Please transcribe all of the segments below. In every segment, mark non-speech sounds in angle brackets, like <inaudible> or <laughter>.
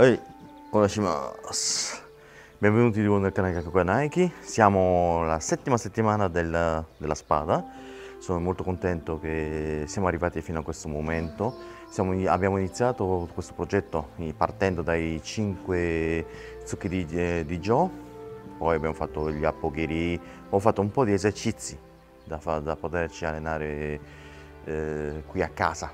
Ehi, oneshimasu. Benvenuti di nuovo nel canale Kakuka Nike. Siamo alla settima settimana del- della spada. Sono molto contento che siamo arrivati fino a questo momento. Siamo- abbiamo iniziato questo progetto partendo dai 5 zucchi di, eh, di Joe, poi abbiamo fatto gli appogheri, ho fatto un po' di esercizi da, da poterci allenare eh, qui a casa.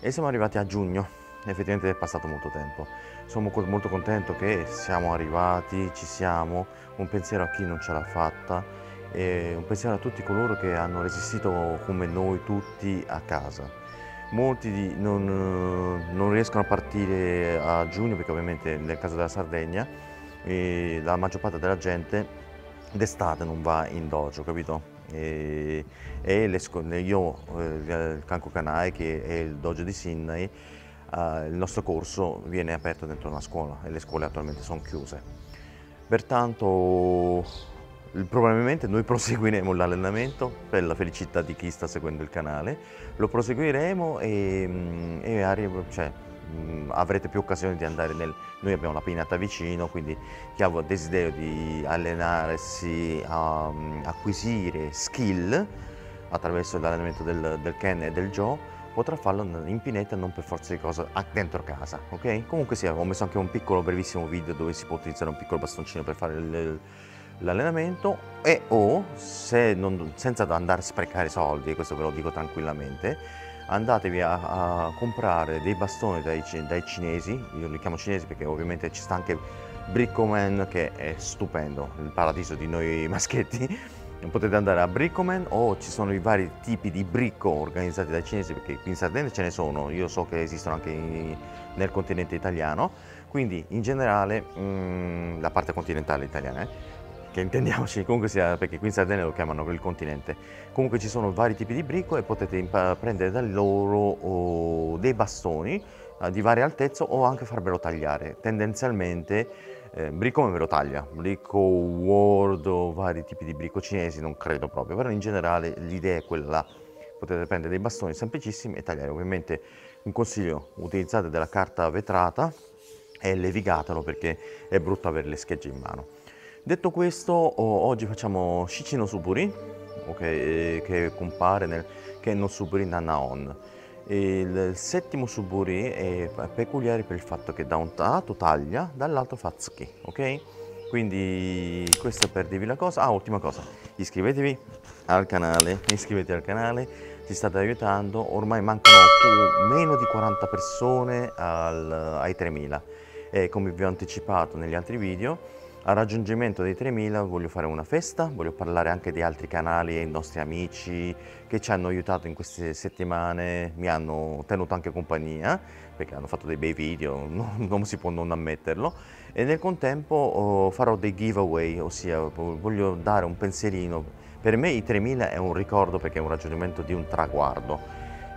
E siamo arrivati a giugno, effettivamente è passato molto tempo. Sono molto contento che siamo arrivati, ci siamo, un pensiero a chi non ce l'ha fatta e un pensiero a tutti coloro che hanno resistito come noi tutti a casa. Molti non, non riescono a partire a giugno perché ovviamente nel caso della Sardegna la maggior parte della gente d'estate non va in dojo, capito? E, e le io, eh, il Kanko Kanai che è il dojo di Sydney, eh, il nostro corso viene aperto dentro una scuola e le scuole attualmente sono chiuse. Pertanto il- probabilmente noi <laughs> proseguiremo l'allenamento per la felicità di chi sta seguendo il canale, lo proseguiremo e, mm, e arri- cioè, mm, avrete più occasioni di andare nel... Noi abbiamo la pinata vicino, quindi chi ha desiderio di allenarsi, mm, acquisire skill attraverso l'allenamento del, del Ken e del Joe potrà farlo in pineta non per forza di cosa dentro casa ok? Comunque sia ho messo anche un piccolo brevissimo video dove si può utilizzare un piccolo bastoncino per fare l'allenamento e o se non- senza andare a sprecare soldi e questo ve lo dico tranquillamente andatevi a, a comprare dei bastoni dai, dai cinesi io li chiamo cinesi perché ovviamente ci sta anche Brickoman che è stupendo il paradiso di noi <laughs> maschietti potete andare a Brickoman o ci sono i vari tipi di bricco organizzati dai cinesi perché qui in Sardegna ce ne sono, io so che esistono anche in- nel continente italiano, quindi in generale mm, la parte continentale italiana, eh, che intendiamoci comunque sia perché qui in Sardegna lo chiamano il continente. Comunque ci sono vari tipi di bricco e potete prendere da loro oh, dei bastoni eh, di varia altezza o anche farvelo tagliare. Tendenzialmente eh, bricco me lo taglia, bricco Word o vari tipi di bricco cinesi non credo proprio, però in generale l'idea è quella. Potete prendere dei bastoni semplicissimi e tagliare. Ovviamente un consiglio, utilizzate della carta vetrata e levigatelo perché è brutto avere le schegge in mano. Detto questo, o- oggi facciamo Shicino Suburi, ok, eh, che compare nel Kenno Suburi Nanaon. Il settimo Suburi è peculiare per il fatto che da un lato taglia, dall'altro fa tsuki, ok? Quindi questo per dirvi la cosa. Ah, ultima cosa, iscrivetevi al canale, iscrivetevi al canale, ci state aiutando. Ormai mancano meno di 40 persone al- ai 3000 e come vi ho anticipato negli altri video, al raggiungimento dei 3000 voglio fare una festa, voglio parlare anche di altri canali e i nostri amici che ci hanno aiutato in queste settimane, mi hanno tenuto anche compagnia perché hanno fatto dei bei video, <laughs> no- non si può non ammetterlo e nel contempo oh, farò dei giveaway, ossia voglio dare un pensierino. Per me i 3000 è un ricordo perché è un raggiungimento di un traguardo.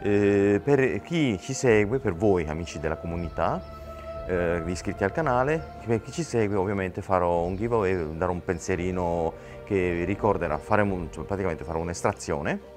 Eh, per chi ci segue, per voi amici della comunità, eh, iscritti al canale, per chi ci segue ovviamente farò un giveaway, darò un pensierino che ricorderà, faremo cioè, praticamente farò un'estrazione.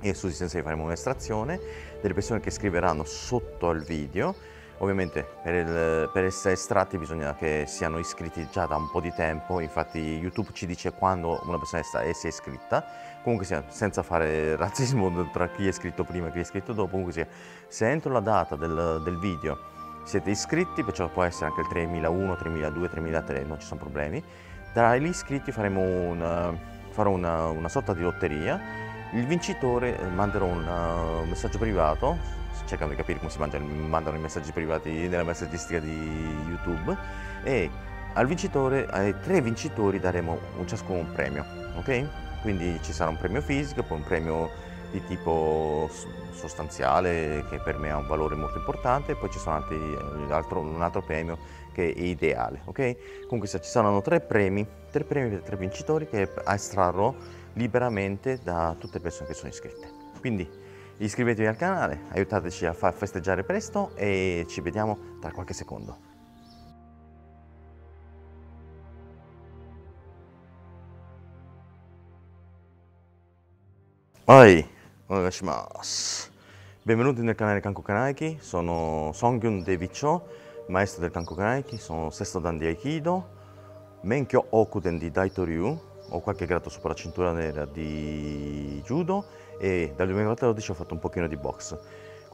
E su Sensei faremo un'estrazione delle persone che scriveranno sotto al video. Ovviamente per, il- per essere estratti bisogna che siano iscritti già da un po' di tempo, infatti YouTube ci dice quando una persona è- si è iscritta, comunque sia, senza fare razzismo tra chi è iscritto prima e chi è iscritto dopo, comunque sia, se entro la data del, del video siete iscritti, perciò può essere anche il 3001, 3002, 3003, non ci sono problemi, tra gli iscritti faremo una, farò una, una sorta di lotteria. Il vincitore eh, manderò un, uh, un messaggio privato, cercano di capire come si mangia- mandano i messaggi privati nella messaggistica di YouTube. E al vincitore, ai tre vincitori daremo un, ciascuno un premio, ok? Quindi ci sarà un premio fisico, poi un premio di tipo sostanziale che per me ha un valore molto importante poi ci sono altri, eh, altro- un altro premio che è ideale, ok? Comunque ci saranno tre premi, tre premi per tre vincitori che estrarrò liberamente da tutte le persone che sono iscritte. Quindi iscrivetevi al canale, aiutateci a far festeggiare presto e ci vediamo tra qualche secondo. Oi, Benvenuti nel canale Kanko Kanaiki, sono Songyun Devicho, maestro del Kanko Kanaiki, sono sesto dan di Aikido, Menkyo Okuden di Daitoryu, ho qualche grado sopra la cintura nera di Judo. E dal 2014 ho fatto un pochino di box.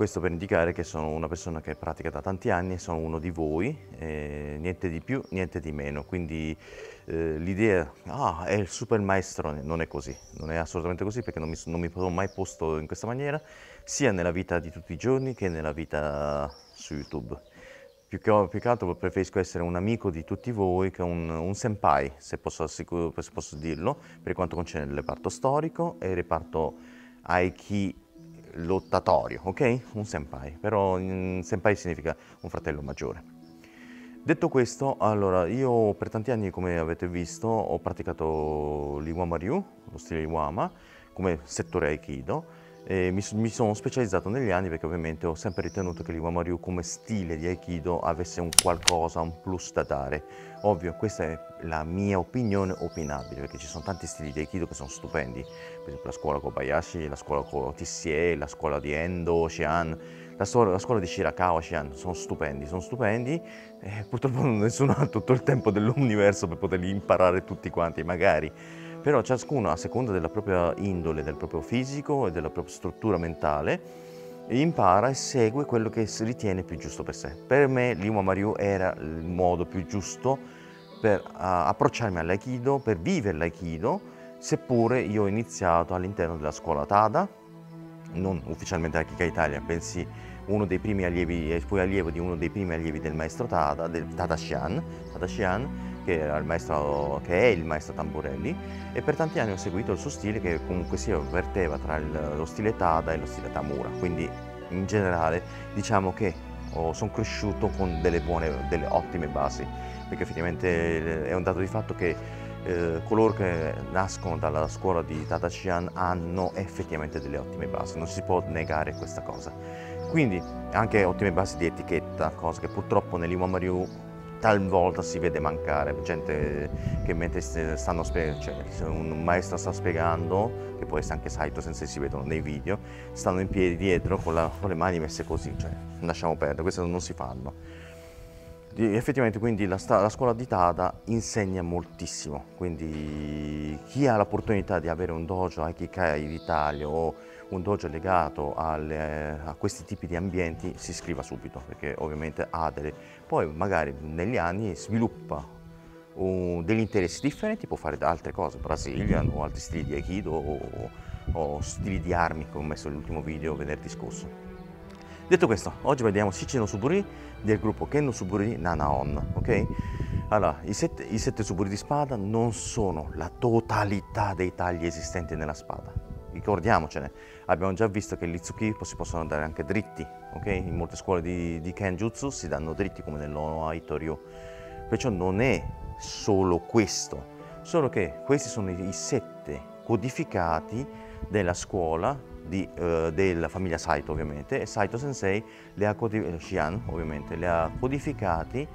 Questo per indicare che sono una persona che pratica da tanti anni e sono uno di voi, eh, niente di più, niente di meno. Quindi eh, l'idea, ah, è il super maestro, non è così, non è assolutamente così perché non mi, non mi sono mai posto in questa maniera, sia nella vita di tutti i giorni che nella vita su YouTube. Più che, più che altro preferisco essere un amico di tutti voi che un, un senpai, se posso, se posso dirlo, per quanto concerne il reparto storico e il reparto Aiki lottatorio, ok? Un senpai, però un senpai significa un fratello maggiore. Detto questo, allora, io per tanti anni, come avete visto, ho praticato l'Iwama Ryu, lo stile Iwama, come settore Aikido, e mi, mi, sono specializzato negli anni perché ovviamente ho sempre ritenuto che l'Iwama Ryu come stile di Aikido avesse un qualcosa, un plus da dare. Ovvio, questa è la mia opinione opinabile perché ci sono tanti stili di Aikido che sono stupendi, per esempio la scuola Kobayashi, la scuola Tissier, la scuola di Endo, Xian, la, scuola, la scuola di Shirakawa, Xian, sono stupendi, sono stupendi. Purtroppo nessuno ha <laughs> tutto il tempo dell'universo per poterli imparare tutti quanti, magari però ciascuno a seconda della propria indole, del proprio fisico e della propria struttura mentale impara e segue quello che si ritiene più giusto per sé. Per me l'Iwa Mariu era il modo più giusto per uh, approcciarmi all'Aikido, per vivere l'Aikido, seppure io ho iniziato all'interno della scuola Tada, non ufficialmente Aikiga Italia, bensì uno dei primi allievi, fui allievo di uno dei primi allievi del maestro Tada, del Tada Shian, Tada Shian che, maestro, che è il maestro Tamburelli e per tanti anni ho seguito il suo stile che comunque si avverteva tra il, lo stile Tada e lo stile Tamura, quindi in generale diciamo che oh, sono cresciuto con delle buone, delle ottime basi, perché effettivamente è un dato di fatto che eh, coloro che nascono dalla scuola di Tata Chian hanno effettivamente delle ottime basi, non si può negare questa cosa. Quindi anche ottime basi di etichetta, cosa che purtroppo nell'Iwama Ryu talvolta si vede mancare, gente che mentre stanno spiegando, cioè un maestro sta spiegando, che può essere anche Saito Sensei, si vedono nei video, stanno in piedi dietro con, la, con le mani messe così, cioè lasciamo perdere, queste non si fanno. Effettivamente quindi la, la, scuola di Tada insegna moltissimo, quindi chi ha l'opportunità di avere un dojo Aikikai d'Italia o un dojo legato alle, a questi tipi di ambienti si iscriva subito perché ovviamente ha delle... poi magari negli anni sviluppa un, degli interessi differenti, può fare altre cose, Brazilian o altri stili di Aikido o, o stili di armi come ho messo nell'ultimo video venerdì scorso. Detto questo, oggi vediamo Shichino Suburi del gruppo Kenno Suburi Nanaon, ok? Allora, i sette, i sette suburi di spada non sono la totalità dei tagli esistenti nella spada, ricordiamocene, abbiamo già visto che gli Itsuki si possono dare anche dritti, ok? In molte scuole di, di Kenjutsu si danno dritti come nell'Ono Aitoryu, perciò non è solo questo, solo che questi sono i sette codificati della scuola di, uh, della famiglia Saito ovviamente e Saito Sensei le ha, Shian, ovviamente, le ha codificati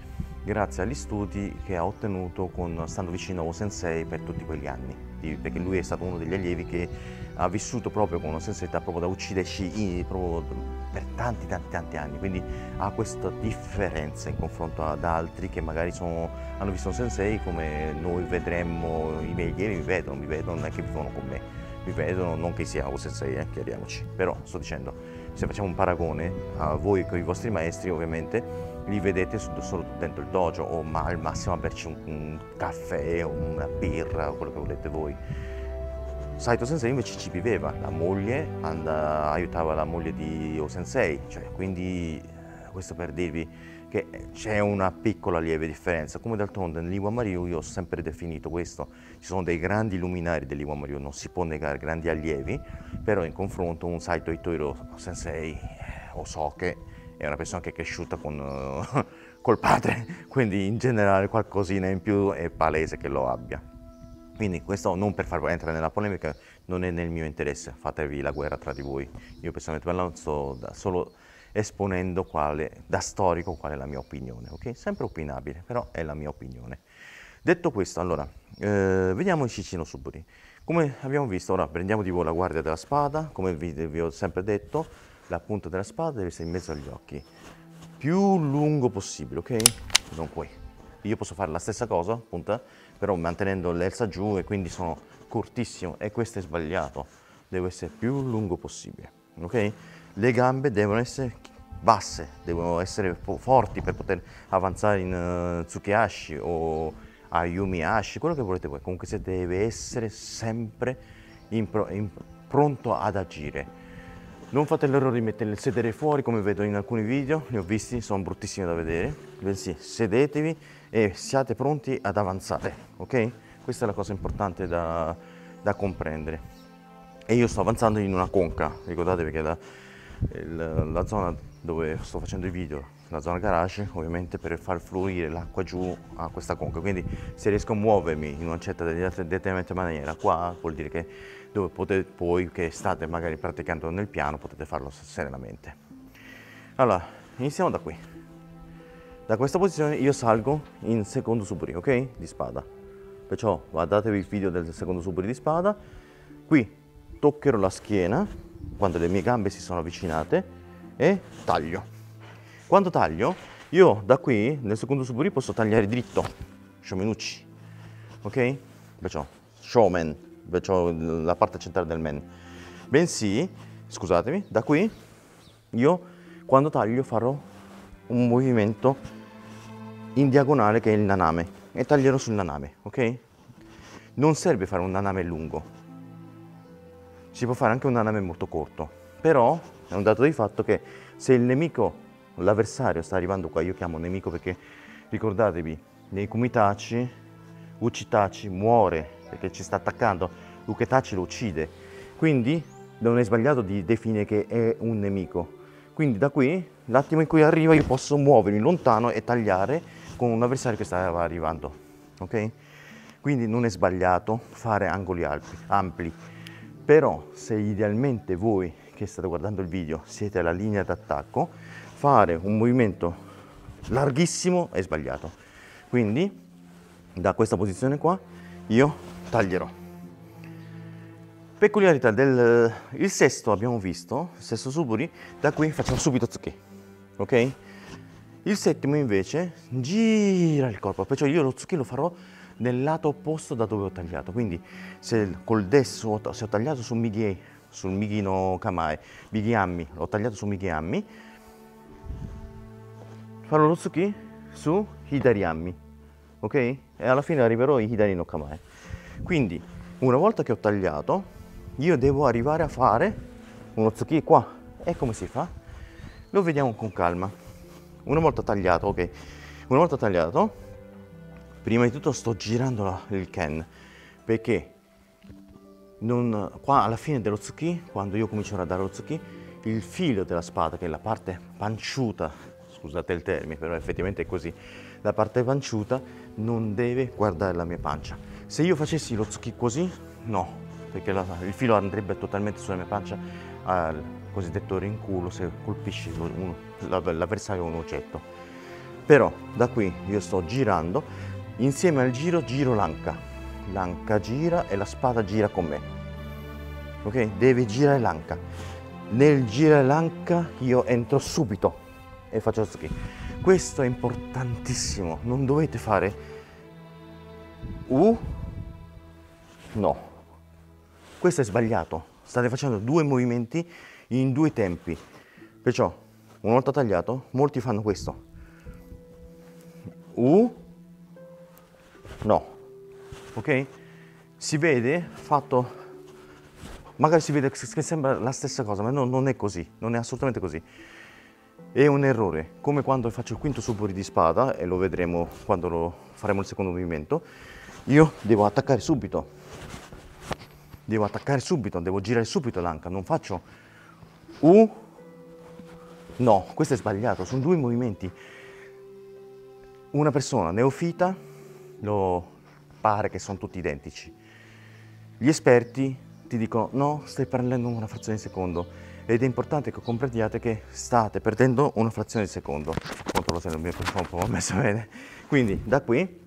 grazie agli studi che ha ottenuto con, stando vicino a Sensei per tutti quegli anni, perché lui è stato uno degli allievi che ha vissuto proprio con una sensibilità proprio da ucciderci per tanti tanti tanti anni, quindi ha questa differenza in confronto ad altri che magari sono, hanno visto un sensei come noi vedremmo, i miei allievi mi vedono, mi vedono, non è che vivono con me, mi vedono, non che sia un sensei, eh, chiariamoci, però sto dicendo, se facciamo un paragone a voi con i vostri maestri ovviamente li vedete solo dentro il dojo o ma al massimo a berci un, un caffè o una birra o quello che volete voi Saito Sensei invece ci viveva, la moglie and, aiutava la moglie di O Sensei, cioè, quindi eh, questo per dirvi che c'è una piccola lieve differenza, come d'altronde nell'Iwa Mariu io ho sempre definito questo, ci sono dei grandi luminari dell'Iwa Mariu, non si può negare grandi allievi, però in confronto un Saito Itoiro Sensei eh, o so che è una persona che è cresciuta con, uh, <laughs> col padre, quindi in generale qualcosina in più è palese che lo abbia. Quindi questo non per far entrare nella polemica, non è nel mio interesse, fatevi la guerra tra di voi. Io personalmente parlando sto solo esponendo quale, da storico qual è la mia opinione, ok? Sempre opinabile, però è la mia opinione. Detto questo, allora, eh, vediamo il Cicino Suburi. Come abbiamo visto, ora prendiamo di voi la guardia della spada, come vi, vi ho sempre detto, la punta della spada deve essere in mezzo agli occhi. più lungo possibile, ok? Non qui. Io posso fare la stessa cosa, punta, però mantenendo l'elsa giù e quindi sono cortissimo e questo è sbagliato. Deve essere più lungo possibile, ok? Le gambe devono essere basse, devono essere forti per poter avanzare in uh, Tsukiashi o Ayumi Ashi, quello che volete voi. Comunque se deve essere sempre in pro, in, pronto ad agire. Non fate l'errore di mettere il sedere fuori come vedo in alcuni video, li ho visti, sono bruttissimi da vedere. Bensì, sedetevi e siate pronti ad avanzare, ok? Questa è la cosa importante da, da comprendere. E io sto avanzando in una conca, ricordatevi che la, il, la zona dove sto facendo i video, la zona garage, ovviamente per far fluire l'acqua giù a questa conca. Quindi se riesco a muovermi in una certa determinata maniera, qua vuol dire che dove potete poi, che state magari praticando nel piano, potete farlo serenamente. Allora, iniziamo da qui. Da questa posizione io salgo in secondo suburi, ok? Di spada. Perciò guardatevi il video del secondo suburi di spada. Qui toccherò la schiena quando le mie gambe si sono avvicinate e taglio. Quando taglio, io da qui nel secondo suburi posso tagliare dritto, showmenucci, ok? Perciò showman, perciò la parte centrale del men. Bensì, scusatemi, da qui io quando taglio farò un movimento in diagonale che è il naname e taglierò sul naname, ok? Non serve fare un naname lungo, si può fare anche un naname molto corto, però è un dato di fatto che se il nemico, l'avversario sta arrivando qua, io chiamo nemico perché ricordatevi, nei Kumitachi, Uchitachi muore perché ci sta attaccando, Uketachi lo uccide, quindi non è sbagliato di definire che è un nemico. Quindi da qui, l'attimo in cui arriva, io posso muovermi lontano e tagliare con un avversario che sta arrivando, ok? Quindi non è sbagliato fare angoli ampli però se idealmente voi che state guardando il video siete alla linea d'attacco, fare un movimento larghissimo è sbagliato. Quindi da questa posizione qua io taglierò. Peculiarità del il sesto abbiamo visto, il sesto suburi, da qui facciamo subito tsuki, ok? Il settimo invece gira il corpo, perciò io lo tsuki lo farò nel lato opposto da dove ho tagliato. Quindi se col destro se ho tagliato su Mighi, sul Mighino Kamae, Mighiammi, l'ho tagliato su Mighiammi, farò lo tsuki su Hidariammi, ok? E alla fine arriverò ai Hidari no Kamae. Quindi una volta che ho tagliato, io devo arrivare a fare uno tsuki qua. E come si fa? Lo vediamo con calma. Una volta tagliato, ok? Una volta tagliato, prima di tutto sto girando la, il Ken perché non, qua alla fine dello tsuki, quando io comincerò a dare lo tsuki, il filo della spada, che è la parte panciuta, scusate il termine, però effettivamente è così, la parte panciuta non deve guardare la mia pancia. Se io facessi lo tsuki così, no, perché la, il filo andrebbe totalmente sulla mia pancia al cosiddetto rinculo se colpisci l'avversario con un oggetto. Però da qui io sto girando Insieme al giro giro l'anca. L'anca gira e la spada gira con me. Ok? Deve girare l'anca. Nel girare l'anca io entro subito e faccio lo ski. Questo è importantissimo. Non dovete fare U. No. Questo è sbagliato. State facendo due movimenti in due tempi. Perciò, una volta tagliato, molti fanno questo. U no ok si vede fatto magari si vede che sembra la stessa cosa ma no, non è così non è assolutamente così è un errore come quando faccio il quinto suburi di spada e lo vedremo quando lo faremo il secondo movimento io devo attaccare subito devo attaccare subito devo girare subito l'anca non faccio U no questo è sbagliato sono due movimenti una persona neofita lo pare che sono tutti identici. Gli esperti ti dicono no, stai prendendo una frazione di secondo ed è importante che comprendiate che state perdendo una frazione di secondo. Controllo se il mio microfono ho messo bene. Quindi da qui,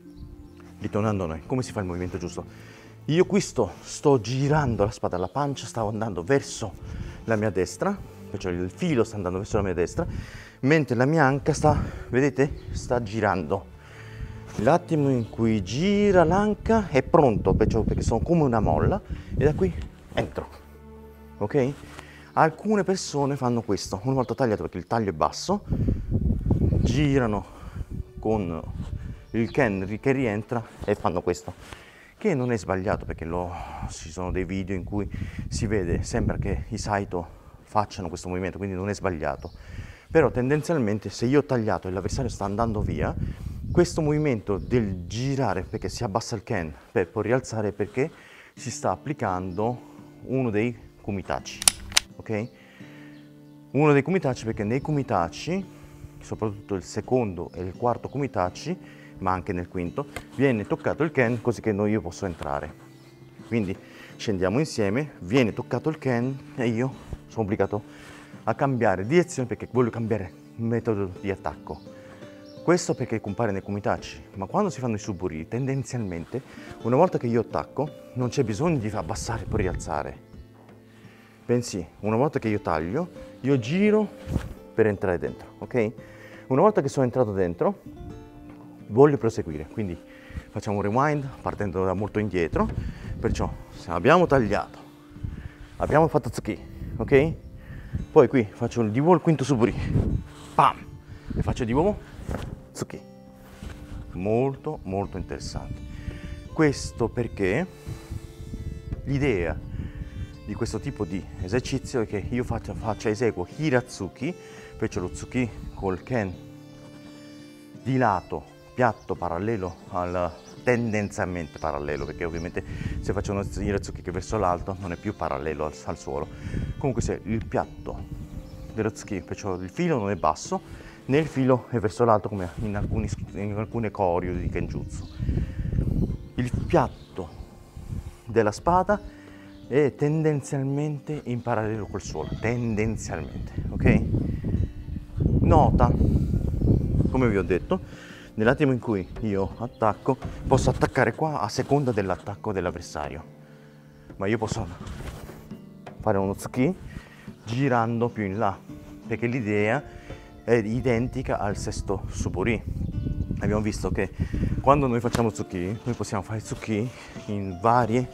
ritornando a noi, come si fa il movimento giusto? Io qui sto, sto girando la spada, la pancia stavo andando verso la mia destra, perciò il filo sta andando verso la mia destra, mentre la mia anca sta, vedete, sta girando. L'attimo in cui gira l'anca è pronto, perciò perché sono come una molla e da qui entro. Ok? Alcune persone fanno questo, una volta tagliato perché il taglio è basso, girano con il Ken che rientra e fanno questo che non è sbagliato perché lo, ci sono dei video in cui si vede, sembra che i Saito facciano questo movimento, quindi non è sbagliato. Però tendenzialmente se io ho tagliato e l'avversario sta andando via, questo movimento del girare perché si abbassa il Ken per poi rialzare perché si sta applicando uno dei kumitachi, ok? Uno dei kumitachi perché nei kumitachi, soprattutto il secondo e il quarto kumitachi, ma anche nel quinto, viene toccato il Ken così che noi io posso entrare. Quindi scendiamo insieme, viene toccato il Ken e io sono obbligato a cambiare direzione perché voglio cambiare metodo di attacco. Questo perché compare nei kumitachi, ma quando si fanno i suburi, tendenzialmente, una volta che io attacco, non c'è bisogno di abbassare e poi rialzare. Bensì, una volta che io taglio, io giro per entrare dentro, ok? Una volta che sono entrato dentro, voglio proseguire. Quindi facciamo un rewind partendo da molto indietro. Perciò se abbiamo tagliato, abbiamo fatto tsuki, ok? Poi qui faccio il di volo quinto suburi, pam, e faccio di nuovo tsuki. Molto molto interessante. Questo perché l'idea di questo tipo di esercizio è che io faccia, faccia eseguo hiratsuki, perciò lo tsuki col ken di lato piatto parallelo al tendenzialmente parallelo perché ovviamente se faccio uno che verso l'alto non è più parallelo al, al suolo. Comunque se il piatto dello tsuki perciò il filo non è basso né il filo è verso l'alto come in, alcuni, in alcune coreo di kenjutsu. Il piatto della spada è tendenzialmente in parallelo col suolo tendenzialmente ok? Nota come vi ho detto nell'attimo in cui io attacco, posso attaccare qua a seconda dell'attacco dell'avversario. Ma io posso fare uno tsuki girando più in là, perché l'idea è identica al sesto suburi. Abbiamo visto che quando noi facciamo tsuki, noi possiamo fare tsuki in varie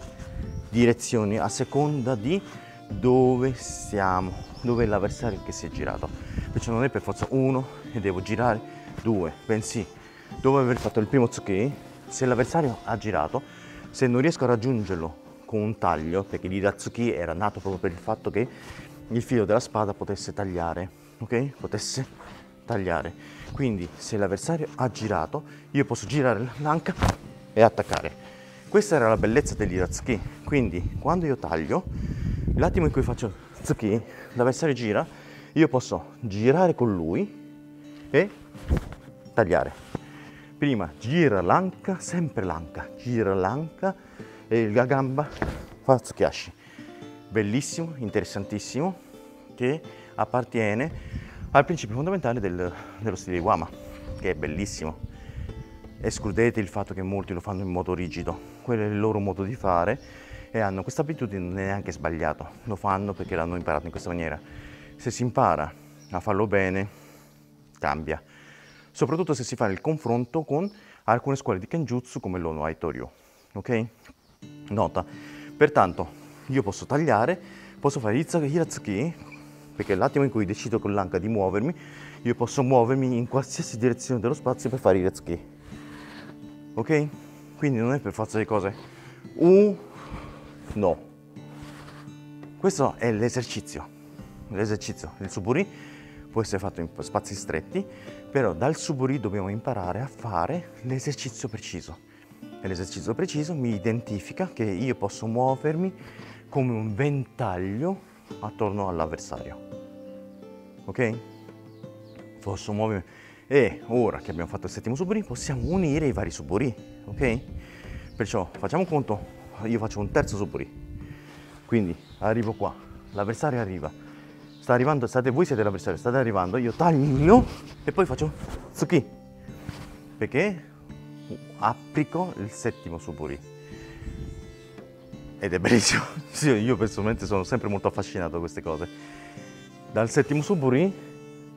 direzioni a seconda di dove siamo, dove è l'avversario che si è girato. Perciò non è per forza uno e devo girare due, bensì dopo aver fatto il primo tsuki, se l'avversario ha girato, se non riesco a raggiungerlo con un taglio, perché l'iratsuki era nato proprio per il fatto che il filo della spada potesse tagliare, ok? Potesse tagliare. Quindi se l'avversario ha girato, io posso girare l'anca e attaccare. Questa era la bellezza dell'iratsuki. Quindi quando io taglio, l'attimo in cui faccio tsuki, l'avversario gira, io posso girare con lui e tagliare prima gira l'anca, sempre l'anca, gira l'anca e la gamba fa tsukiashi. Bellissimo, interessantissimo, che appartiene al principio fondamentale del, dello stile Wama, che è bellissimo. Escludete il fatto che molti lo fanno in modo rigido, quello è il loro modo di fare e hanno questa abitudine, non è neanche sbagliato, lo fanno perché l'hanno imparato in questa maniera. Se si impara a farlo bene, cambia soprattutto se si fa il confronto con alcune scuole di Kenjutsu come l'Ono Aitoryu. Ok? Nota. Pertanto, io posso tagliare, posso fare Hiratsuki, perché l'attimo in cui decido con l'anca di muovermi, io posso muovermi in qualsiasi direzione dello spazio per fare Hiratsuki. Ok? Quindi non è per forza di cose. U, no. Questo è l'esercizio. L'esercizio, il suburi può essere fatto in spazi stretti, però dal suburi dobbiamo imparare a fare l'esercizio preciso. L'esercizio preciso mi identifica che io posso muovermi come un ventaglio attorno all'avversario. Ok? Posso muovermi. E ora che abbiamo fatto il settimo suburi, possiamo unire i vari suburi. Ok? Perciò facciamo conto, io faccio un terzo suburi. Quindi arrivo qua, l'avversario arriva, sta arrivando, state, voi siete l'avversario, state arrivando, io taglio e poi faccio tsuki. Perché applico il settimo suburi. Ed è bellissimo. <laughs> io personalmente sono sempre molto affascinato da queste cose. Dal settimo suburi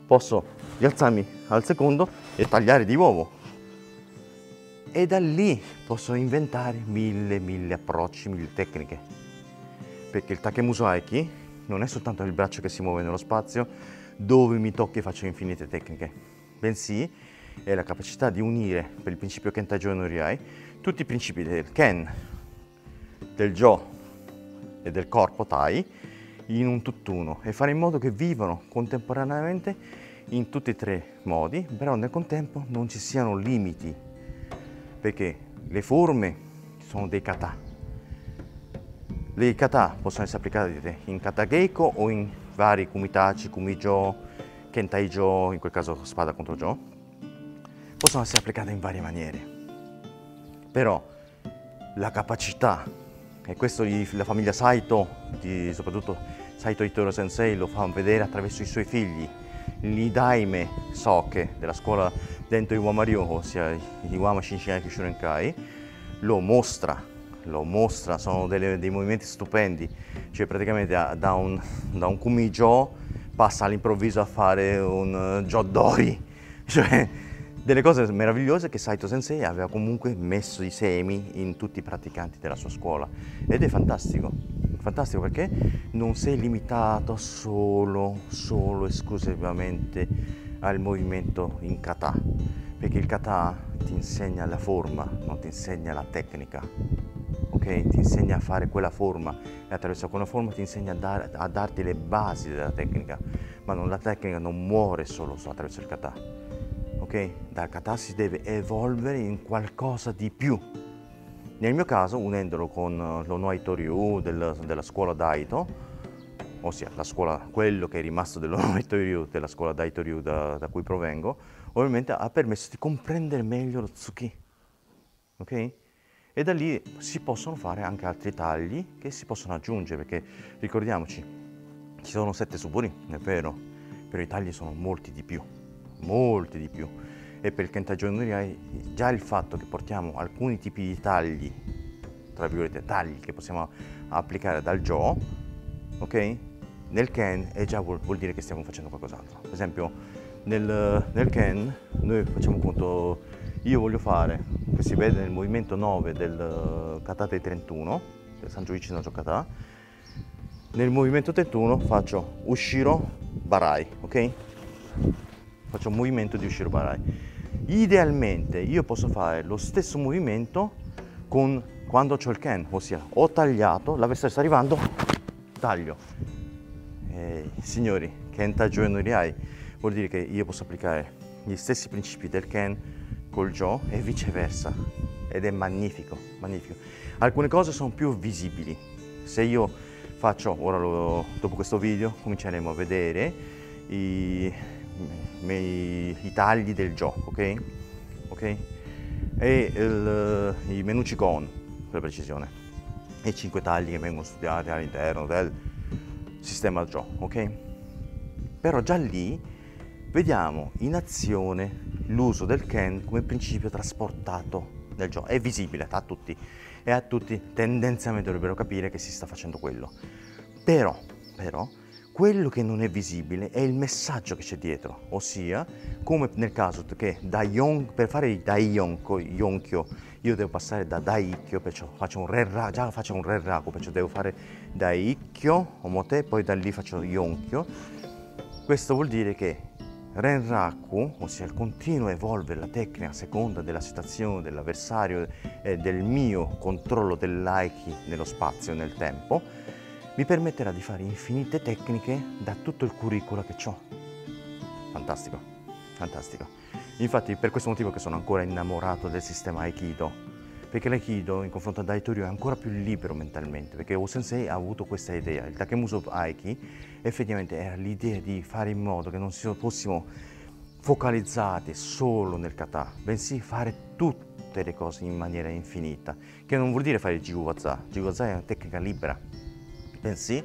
posso rialzarmi al secondo e tagliare di nuovo. E da lì posso inventare mille, mille approcci, mille tecniche. Perché il Takemuso Aiki non è soltanto il braccio che si muove nello spazio, dove mi tocchi e faccio infinite tecniche, bensì è la capacità di unire, per il principio Kentai-Jo no Riai, tutti i principi del Ken, del Jo e del corpo Tai in un tutt'uno e fare in modo che vivano contemporaneamente in tutti e tre modi, però nel contempo non ci siano limiti, perché le forme sono dei kata. Le kata possono essere applicate in kata geiko o in vari kumitachi, kumijo, kentai-jo, in quel caso spada contro jo, possono essere applicate in varie maniere. Però la capacità, e questo la famiglia Saito, di, soprattutto Saito Itoro Sensei, lo fa vedere attraverso i suoi figli, gli daime soke della scuola dentro Iwamaryo, ossia Iwama Shinshinaki Shurenkai, lo mostra, lo mostra, sono delle, dei movimenti stupendi, cioè praticamente da, da un, da un kumijo passa all'improvviso a fare un jodori, <laughs> cioè delle cose meravigliose che Saito Sensei aveva comunque messo i semi in tutti i praticanti della sua scuola. Ed è fantastico, fantastico perché non sei limitato solo, solo esclusivamente al movimento in kata, perché il kata ti insegna la forma, non ti insegna la tecnica, ok? Ti insegna a fare quella forma e attraverso quella forma ti insegna a, dar, a darti le basi della tecnica, ma non, la tecnica non muore solo attraverso il kata ok? Dal kata si deve evolvere in qualcosa di più. Nel mio caso, unendolo con eh, l'Onoai Toryu del, della scuola Daito, ossia la scuola, quello che è rimasto dell'Onoai <laughs> Toryu, della scuola Daito Ryu da, da, cui provengo, ovviamente ha permesso di comprendere meglio lo Tsuki, ok? E da lì si possono fare anche altri tagli che si possono aggiungere, perché ricordiamoci, ci sono sette suburi, è vero, però i tagli sono molti di più molti di più. E per il kentagioneria già il fatto che portiamo alcuni tipi di tagli, tra virgolette tagli che possiamo applicare dal Jo, ok? Nel Ken è già vuol, vuol dire che stiamo facendo qualcos'altro. Per esempio nel, nel Ken noi facciamo conto, io voglio fare, che si vede nel movimento 9 del Katate 31, del San Gioichi no Kata, nel movimento 31 faccio Ushiro Barai, ok? faccio un movimento di uscire barai. Idealmente io posso fare lo stesso movimento con quando ho il can, ossia ho tagliato, l'avversario sta arrivando, taglio. Eh, signori, Kenta Jo no Riai vuol dire che io posso applicare gli stessi principi del Ken col Jo e viceversa. Ed è magnifico, magnifico. Alcune cose sono più visibili. Se io faccio, ora lo, dopo questo video cominceremo a vedere i, i, i tagli del gioco, ok? Ok? E il, i menu Cicon, per precisione, e i cinque tagli che vengono studiati all'interno del sistema gioco, ok? Però già lì vediamo in azione l'uso del Ken come principio trasportato nel gioco, è visibile a tutti e a tutti tendenzialmente dovrebbero capire che si sta facendo quello. Però, però, quello che non è visibile è il messaggio che c'è dietro, ossia come nel caso che da yon, per fare dai yonko, yonchio io devo passare da daikyo, perciò faccio un re ra, già faccio un re raku, perciò devo fare daikyo, omote, poi da lì faccio yonchio. Questo vuol dire che Renraku, ossia il continuo evolvere la tecnica a seconda della situazione dell'avversario e del mio controllo dell'aiki nello spazio e nel tempo, mi permetterà di fare infinite tecniche da tutto il curriculum che ho. Fantastico, fantastico. Infatti per questo motivo che sono ancora innamorato del sistema Aikido, perché l'Aikido in confronto ad Aitoryu è ancora più libero mentalmente, perché O-sensei ha avuto questa idea, il Takemuso Aiki effettivamente era l'idea di fare in modo che non fossimo focalizzati solo nel kata, bensì fare tutte le cose in maniera infinita, che non vuol dire fare il Jigu-Waza, Jigu-Waza è una tecnica libera, bensì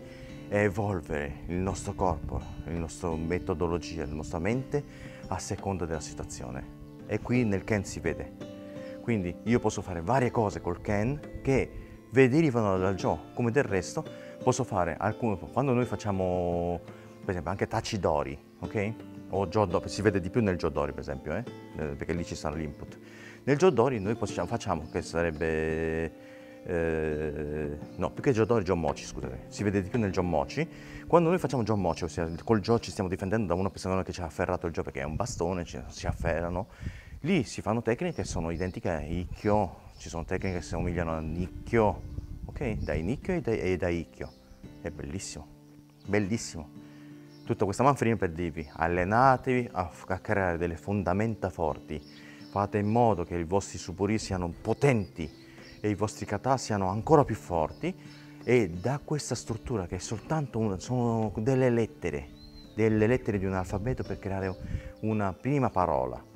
evolvere il nostro corpo, la nostra metodologia, la nostra mente a seconda della situazione. E qui nel Ken si vede. Quindi io posso fare varie cose col Ken che derivano dal Jo, come del resto posso fare alcune, quando noi facciamo per esempio anche Tachidori, ok? O Jodori, si vede di più nel Jodori per esempio, eh? Eh, perché lì ci stanno l'input. Nel Jodori noi possiamo, facciamo, che sarebbe... Eh, no, più che Jodori, John Mochi, scusate, si vede di più nel John Mochi. Quando noi facciamo John Mochi, ossia col Joe ci stiamo difendendo da una persona che ci ha afferrato il Joe perché è un bastone, ci, si afferrano, lì si fanno tecniche che sono identiche a Ikkyo, ci sono tecniche che si somigliano a Nikkyo, ok? Dai Nikkyo e dai, e dai Ikkyo. È bellissimo, bellissimo. Tutta questa manfrina per dirvi, allenatevi a, a creare delle fondamenta forti, fate in modo che i vostri supuri siano potenti e i vostri kata siano ancora più forti e da questa struttura che è soltanto una, sono delle lettere, delle lettere di un alfabeto per creare una prima parola.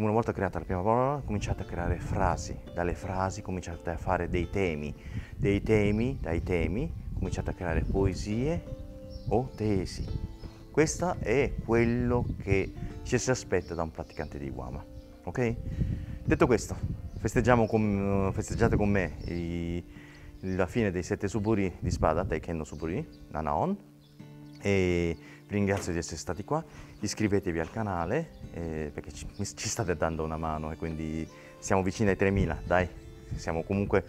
Una volta creata la prima parola cominciate a creare frasi, dalle frasi cominciate a fare dei temi, dei temi, dai temi cominciate a creare poesie o tesi. Questo è quello che ci si aspetta da un praticante di Wama. Ok? Detto questo, con, festeggiate con me i, la fine dei sette suburi di spada, Taekendo Suburi, Nanaon. E vi ringrazio di essere stati qua. Iscrivetevi al canale eh, perché ci, ci state dando una mano e quindi siamo vicini ai 3000, dai siamo comunque,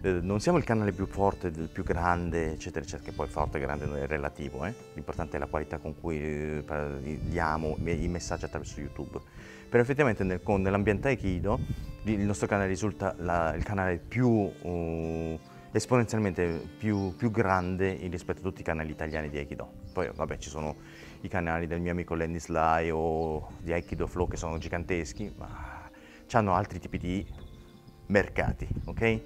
eh, non siamo il canale più forte, il più grande, eccetera, eccetera, che poi forte e grande è relativo, eh? l'importante è la qualità con cui eh, diamo i messaggi attraverso YouTube. Però effettivamente nel, nell'ambiente Aikido il nostro canale risulta la, il canale più, uh, esponenzialmente più, più, grande rispetto a tutti i canali italiani di Aikido. Poi vabbè ci sono i canali del mio amico Lenny Sly o di Aikido Flow che sono giganteschi, ma hanno altri tipi di mercati, ok?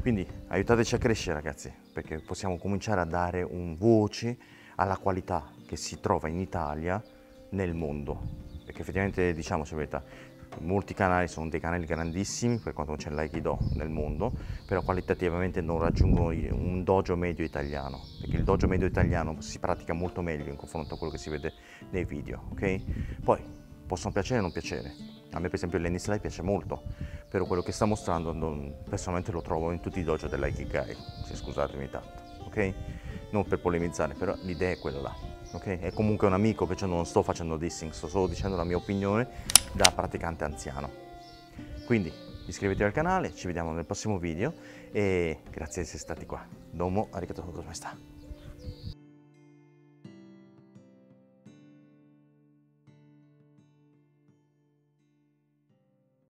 Quindi aiutateci a crescere ragazzi, perché possiamo cominciare a dare un voce alla qualità che si trova in Italia nel mondo. Perché effettivamente, diciamoci la verità, molti canali sono dei canali grandissimi per quanto c'è l'Aikido nel mondo, però qualitativamente non raggiungono un dojo medio italiano, perché il dojo medio italiano si pratica molto meglio in confronto a quello che si vede nei video, ok? Poi possono piacere o non piacere. A me per esempio Lenny Sly piace molto, però quello che sta mostrando non, personalmente lo trovo in tutti i dojo dell'Aikigai, se scusatemi tanto, ok? Non per polemizzare, però l'idea è quella là, ok? È comunque un amico, perciò non sto facendo dissing, sto solo dicendo la mia opinione da praticante anziano. Quindi iscrivetevi al canale, ci vediamo nel prossimo video e grazie di essere stati qua. Domo, arigato gozaimashita.